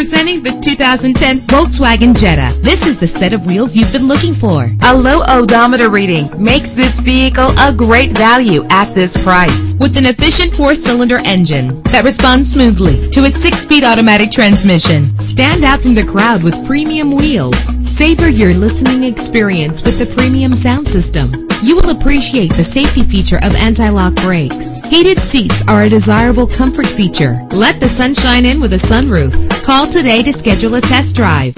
Introducing the 2010 Volkswagen Jetta. This is the set of wheels you've been looking for. A low odometer reading makes this vehicle a great value at this price. With an efficient four-cylinder engine that responds smoothly to its six-speed automatic transmission. Stand out from the crowd with premium wheels. Savor your listening experience with the premium sound system. You will appreciate the safety feature of anti-lock brakes. Heated seats are a desirable comfort feature. Let the sunshine in with a sunroof. Call today to schedule a test drive.